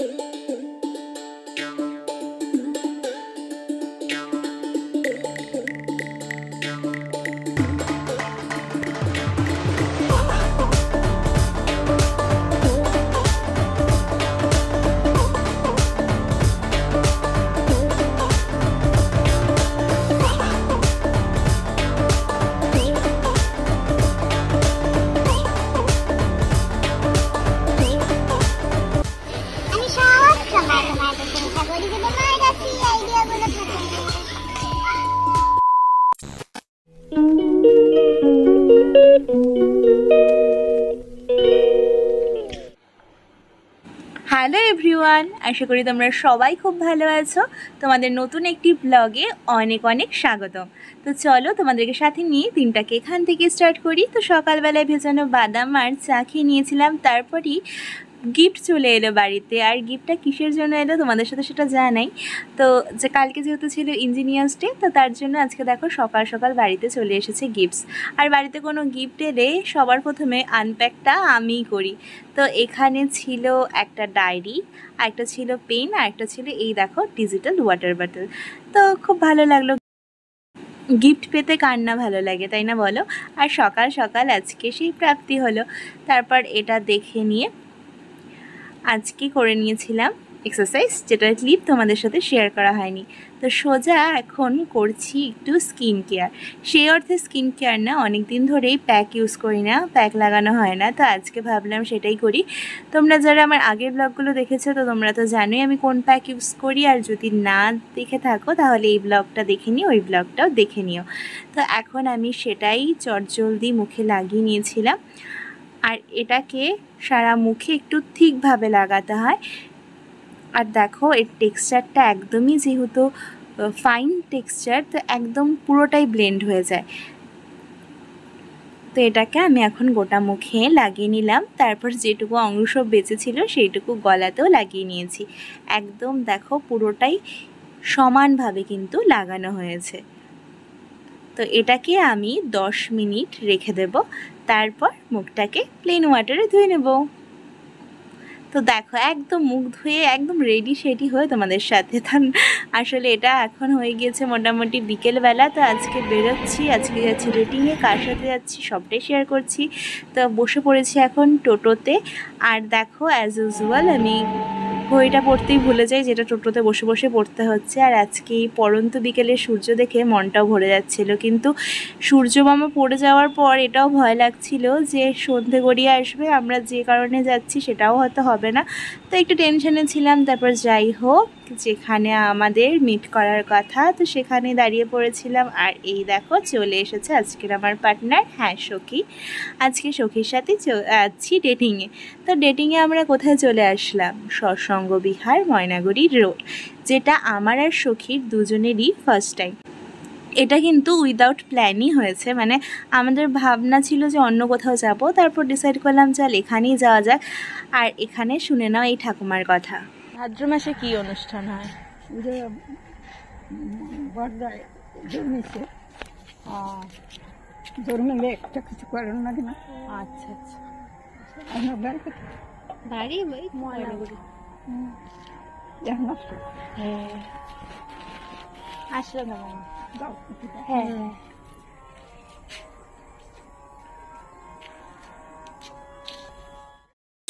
আমি hello everyone, আশা করি তোমরা সবাই খুব ভালো আছো। তোমাদের নতুন একটি ব্লগে অনেক অনেক স্বাগতম। তো চলো তোমাদেরকে সাথে নিয়ে দিনটাকে এখান থেকে স্টার্ট করি। তো সকালবেলায় ভেজানো বাদাম আর চা খেয়ে নিয়েছিলাম, তারপরই গিফট চলে এলো বাড়িতে। আর গিফটটা কিসের জন্য এলো তোমাদের সাথে সেটা জানাই। তো যে কালকে যেহেতু ছিল ইঞ্জিনিয়ার্স ডে তো তার জন্য আজকে দেখো সকাল সকাল বাড়িতে চলে এসেছে গিফটস আর বাড়িতে কোনো গিফট এলে সবার প্রথমে আনপ্যাকটা আমিই করি। তো এখানে ছিল একটা ডায়েরি আর একটা ছিল পেন আর একটা ছিল এই দেখো ডিজিটাল ওয়াটার বটল তো খুব ভালো লাগল। গিফট পেতে কার না ভালো লাগে, তাই না বলো? আর সকাল সকাল আজকে সেই প্রাপ্তি হলো। তারপর এটা দেখে নিয়ে আজকে করে নিয়েছিলাম এক্সারসাইজ যেটা ক্লিপ তোমাদের সাথে শেয়ার করা হয়নি। তো সোজা এখন করছি একটু স্কিন কেয়ার সেই অর্থে স্কিন কেয়ার না অনেক দিন ধরেই প্যাক ইউজ করি না প্যাক লাগানো হয় না। তো আজকে ভাবলাম সেটাই করি। তোমরা যারা আমার আগের ব্লগগুলো দেখেছ, তো তোমরা তো জানোই আমি কোন প্যাক ইউজ করি। আর যদি না দেখে থাকো, তাহলে এই ব্লগটা দেখে নিও, ওই ব্লগটাও দেখে নিও। তো এখন আমি সেটাই চটজলদি মুখে লাগিয়ে নিয়েছিলাম। আর এটাকে সারা মুখে একটু ঠিকভাবে লাগাতে হয়। আর দেখো, এর টেক্সচারটা একদমই যেহেতু ফাইন টেক্সচার, তো একদম পুরোটাই ব্লেন্ড হয়ে যায়। তো এটাকে আমি এখন গোটা মুখে লাগিয়ে নিলাম। তারপর যেটুকু অংশ বেঁচে ছিল, সেইটুকু গলাতেও লাগিয়ে নিয়েছি। একদম দেখো, পুরোটাই সমানভাবে কিন্তু লাগানো হয়েছে। তো এটাকে আমি 10 মিনিট রেখে দেব। তারপর মুখটাকে প্লেন ওয়াটারে ধুয়ে নেব। তো দেখো, একদম মুখ ধুয়ে একদম রেডি সেডি হয়ে তোমাদের সাথে আসলে এটা এখন হয়ে গিয়েছে মোটামুটি বিকেলবেলা। তো আজকে বেরোচ্ছি, আজকে যাচ্ছি রেটিংয়ে কার সাথে যাচ্ছি সবটাই শেয়ার করছি। তো বসে পড়েছি এখন টোটোতে। আর দেখো অ্যাজ ইউজুয়াল আমি বইটা পড়তেই ভুলে যাই, যেটা টোটোতে বসে বসে পড়তে হচ্ছে। আর আজকে এই পরন্ত বিকেলে সূর্য দেখে মনটাও ভরে যাচ্ছিল। কিন্তু সূর্য মামা পড়ে যাওয়ার পর এটাও ভয় লাগছিল যে সন্ধে গড়িয়ে আসবে, আমরা যে কারণে যাচ্ছি সেটাও হয়তো হবে না। তো একটু টেনশনে ছিলাম, তারপর যাই হোক। যেখানে আমাদের মিট করার কথা, তো সেখানে দাঁড়িয়ে পড়েছিলাম। আর এই দেখো, চলে এসেছে আজকের আমার পার্টনার হ্যাঁ সখী। আজকে সখীর সাথে আছি ডেটিংয়ে তো ডেটিংয়ে আমরা কোথায় চলে আসলাম? সৎসঙ্গ বিহার, ময়নাগুড়ি রোড যেটা আমার আর সখীর দুজনেরই ফার্স্ট টাইম এটা কিন্তু উইদাউট প্ল্যানই হয়েছে। মানে আমাদের ভাবনা ছিল যে অন্য কোথাও যাব, তারপর ডিসাইড করলাম চল, এখানেই যাওয়া যাক। আর এখানে শুনে নাও এই ঠাকুমার কথা। ভাদ্র মাসে কি অনুষ্ঠান হয়? যে বর্দায় জন্মেছে। জন্মেলে একটা কিছু করেন না কিনা? আচ্ছা আচ্ছা। আপনার বাড়ি কোথায়? বাড়ি ওই ময়নাগুড়ি হ্যাঁ। আসলো না মামা যাও হ্যাঁ।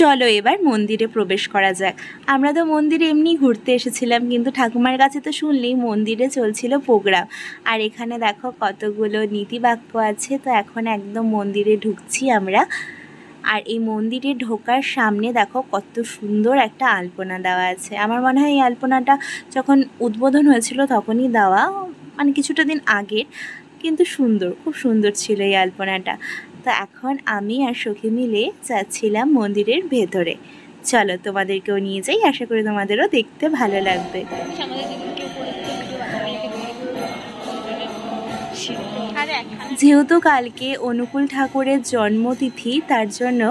চলো এবার মন্দিরে প্রবেশ করা যাক। আমরা তো মন্দিরে এমনি ঘুরতে এসেছিলাম, কিন্তু ঠাকুমার কাছে তো শুনলেই মন্দিরে চলছিল প্রোগ্রাম। আর এখানে দেখো কতগুলো নীতিবাক্য আছে, তো এখন একদম মন্দিরে ঢুকছি আমরা। আর এই মন্দিরে ঢোকার সামনে দেখো কত সুন্দর একটা আলপনা দেওয়া আছে। আমার মনে হয় এই আলপনাটা যখন উদ্বোধন হয়েছিল তখনই দেওয়া মানে কিছুটা দিন আগের, কিন্তু সুন্দর, খুব সুন্দর ছিল এই আলপনাটা। তো এখন আমি আর সখী মিলে যাচ্ছিলাম মন্দিরের ভেতরে। চলো, তোমাদেরকেও নিয়ে যাই। আশা করি তোমাদেরও দেখতে ভালো লাগবে। যেহেতু কালকে অনুকূল ঠাকুরের জন্মতিথি, তার জন্য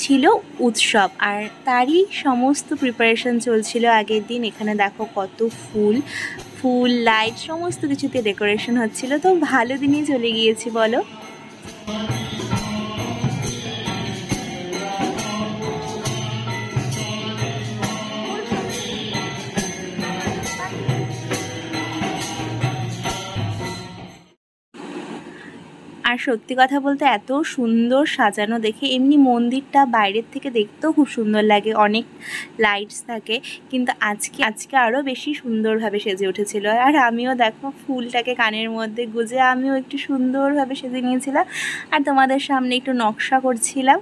ছিল উৎসব। আর তারই সমস্ত প্রিপারেশন চলছিল আগের দিন। এখানে দেখো কত ফুল ফুল লাইট সমস্ত কিছুতে ডেকোরেশন হচ্ছিল। তো ভালো দিনই চলে গিয়েছি, বলো। আর সত্যি কথা বলতে এত সুন্দর সাজানো দেখে এমনি মন্দিরটা বাইরের থেকে দেখতেও খুব সুন্দর লাগে, অনেক লাইটস থাকে। কিন্তু আজকে আজকে আরও বেশি সুন্দরভাবে সেজে উঠেছিল। আর আমিও দেখো ফুলটাকে কানের মধ্যে গুজে আমিও একটু সুন্দরভাবে সেজে নিয়েছিলাম। আর তোমাদের সামনে একটু নকশা করছিলাম।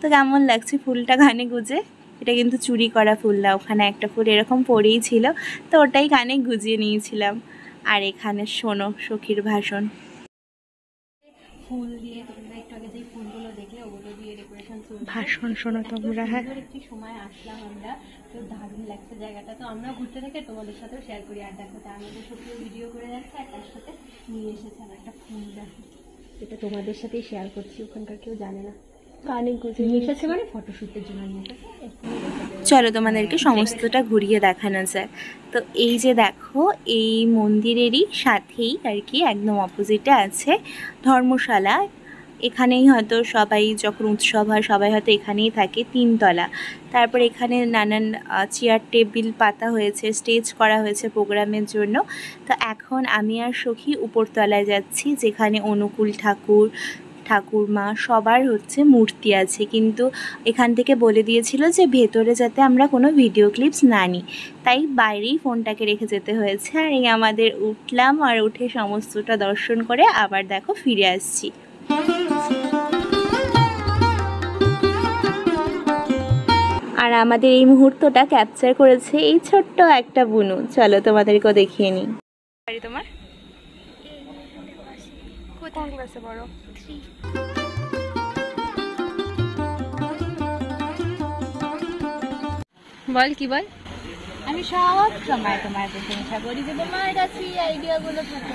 তো কেমন লাগছে ফুলটা কানে গুজে? এটা কিন্তু চুরি করা ফুল না, ওখানে একটা ফুল এরকম পরেই ছিল। তো ওটাই কানে গুজিয়ে নিয়েছিলাম। আর এখানে শোনো সখীর ভাষণ। ফুল দিয়ে তোমরা একটু আগে যে ফুলগুলো দেখলে ওগুলো দিয়ে ডেকোরেশন ভাষণ শোনো তোমরা হ্যাঁ। একটি সময় আসলাম আমরা। তো দারুণ লাগছে জায়গাটা। তো আমরা ঘুরতে থেকে তোমাদের সাথেও শেয়ার করি। আর দেখো তার মধ্যে সত্যি ভিডিও করে যাচ্ছে আর তার সাথে নিয়ে এসেছে আমার একটা ফুল দেখো। এটা তোমাদের সাথেই শেয়ার করছি ওখানকার কেউ জানে না। মানে। চলো তোমাদেরকে সমস্তটা ঘুরিয়ে দেখানো যায় তো এই যে দেখো, এই মন্দিরেরই সাথেই আর কি একদম অপোজিটে আছে ধর্মশালা। এখানেই হয়তো সবাই যখন উৎসব হয়, সবাই হয়তো এখানেই থাকে, তিনতলা। তারপর এখানে নানান চেয়ার টেবিল পাতা হয়েছে স্টেজ করা হয়েছে প্রোগ্রামের জন্য। তো এখন আমি আর সখী উপরতলায় যাচ্ছি, যেখানে অনুকূল ঠাকুর ঠাকুরমা, সবার হচ্ছে মূর্তি আছে। কিন্তু এখান থেকে বলে দিয়েছিল যে ভেতরে যাতে আমরা কোনো ভিডিও ক্লিপস না নিই। তাই বাইরেই ফোনটাকে রেখে যেতে হয়েছে। আর এই আমাদের উঠলাম আর উঠে সমস্তটা দর্শন করে আবার দেখো ফিরে আসছি। আর আমাদের এই মুহূর্তটা ক্যাপচার করেছে এই ছোট্ট একটা বুনু। চলো তোমাদেরকেও দেখিয়ে নিই। তোমার? কোন ক্লাসে পড়ো? বল কি বল? আমি সব সময় তোমার প্রশংসা করি যে তোমার কাছে আইডিয়াগুলো থাকে।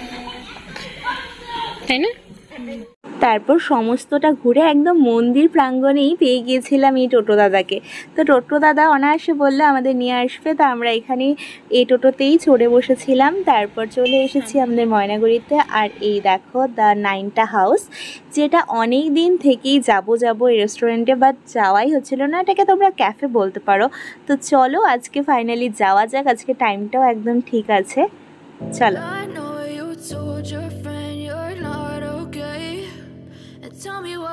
তাই না? তারপর সমস্তটা ঘুরে একদম মন্দির প্রাঙ্গণেই পেয়ে গিয়েছিলাম এই টোটো দাদাকে। তো টোটো দাদা অনায়াসে বলল, আমাদের নিয়ে আসবে। তা আমরা এখানে এই টোটোতেই চড়ে বসেছিলাম। তারপর চলে এসেছি আমাদের ময়নাগুড়িতে। আর এই দেখো দ্য নাইনটা হাউস যেটা অনেক দিন থেকেই যাব যাব এই রেস্টুরেন্টে বাট যাওয়াই হচ্ছিল না। এটাকে তোমরা ক্যাফে বলতে পারো। তো চলো, আজকে ফাইনালি যাওয়া যাক। আজকে টাইমটাও একদম ঠিক আছে। চলো।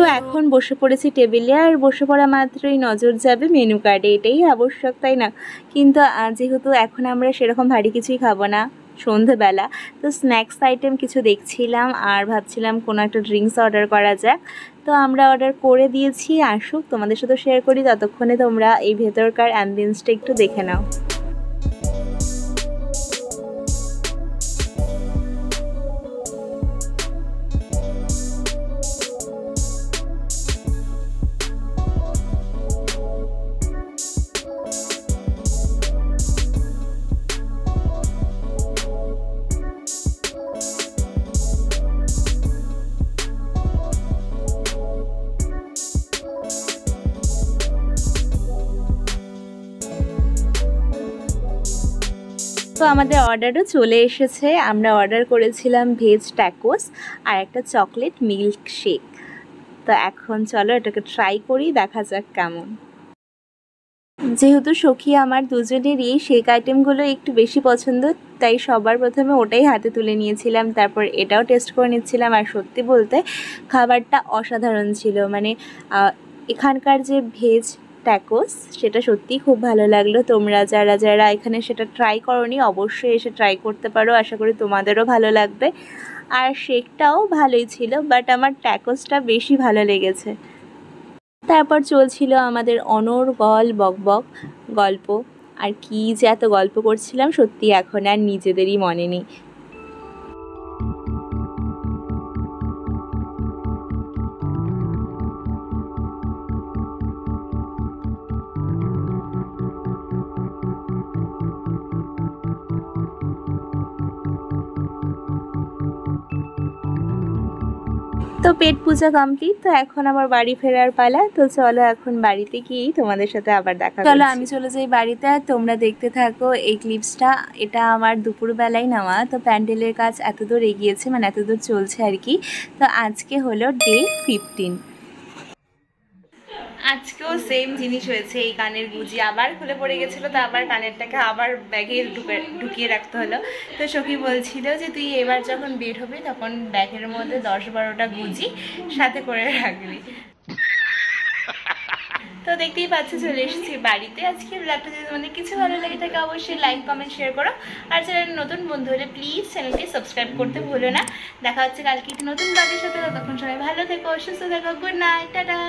তো এখন বসে পড়েছি টেবিলে, আর বসে পড়া মাত্রই নজর যাবে মেনু কার্ডে। এটাই আবশ্যক, তাই না? কিন্তু যেহেতু এখন আমরা সেরকম ভারী কিছুই খাব না, সন্ধেবেলা, তো স্ন্যাক্স আইটেম কিছু দেখছিলাম আর ভাবছিলাম কোনো একটা ড্রিঙ্কস অর্ডার করা যাক। তো আমরা অর্ডার করে দিয়েছি, আসুক, তোমাদের সাথে শেয়ার করি, ততক্ষণে তোমরা এই ভেতরকার অ্যাম্বিয়েন্সটা একটু দেখে নাও। তো আমাদের অর্ডারও চলে এসেছে। আমরা অর্ডার করেছিলাম ভেজ ট্যাকোস আর একটা চকলেট মিল্ক শেক তো এখন চলো এটাকে ট্রাই করি, দেখা যাক কেমন। যেহেতু সখী আমার দুজনেরই শেক আইটেমগুলো একটু বেশি পছন্দ, তাই সবার প্রথমে ওটাই হাতে তুলে নিয়েছিলাম। তারপর এটাও টেস্ট করে নিচ্ছিলাম। আর সত্যি বলতে, খাবারটা অসাধারণ ছিল। মানে এখানকার যে ভেজ ট্যাকোস সেটা সত্যিই খুব ভালো লাগল। তোমরা যারা যারা এখানে সেটা ট্রাই করনি, অবশ্যই এসে ট্রাই করতে পারো। আশা করি তোমাদেরও ভালো লাগবে। আর শেকটাও ভালোই ছিল বাট আমার ট্যাকোসটা বেশি ভালো লেগেছে। তারপর চলছিল আমাদের অনর্গল বকবক গল্প। আর কি যে এত গল্প করছিলাম সত্যি এখন আর নিজেদেরই মনে নেই। তো পেট পূজা কমপ্লিট তো এখন আমার বাড়ি ফেরার পালা। তো চলো এখন বাড়িতে গিয়েই তোমাদের সাথে আবার দেখা চলো আমি চলে যাই বাড়িতে। আর তোমরা দেখতে থাকো এই ক্লিপসটা এটা আমার দুপুরবেলায় নেওয়া। তো প্যান্ডেলের কাজ এতদূর এগিয়েছে মানে এতদূর চলছে আর কি। তো আজকে হলো ডে ফিফটিন আজকেও সেম জিনিস হয়েছে, এই কানের গুজি আবার খুলে পড়ে গেছিল, তো আবার কানেরটাকে আবার ব্যাগে ঢুকে, ঢুকিয়ে রাখতে হলো। তো সখী বলছিল যে, তুই এবার যখন বের হবি, তখন ব্যাগের মধ্যে দশ বারোটা গুজি সাথে করে রাখবি। তো দেখতেই পাচ্ছি, চলে এসেছি বাড়িতে। আজকে ব্লগটা যদি তোমাদের কিছু ভালো লেগে থাকে, অবশ্যই লাইক কমেন্ট শেয়ার করো। আর চ্যানেল নতুন বন্ধু হলে প্লিজ চ্যানেলটি সাবস্ক্রাইব করতে ভুলো না। দেখা হচ্ছে কালকে একটি নতুন বাড়ির সাথে। তখন সবাই ভালো থেকো, সুস্থ থেকো গুড নাইট টাটা।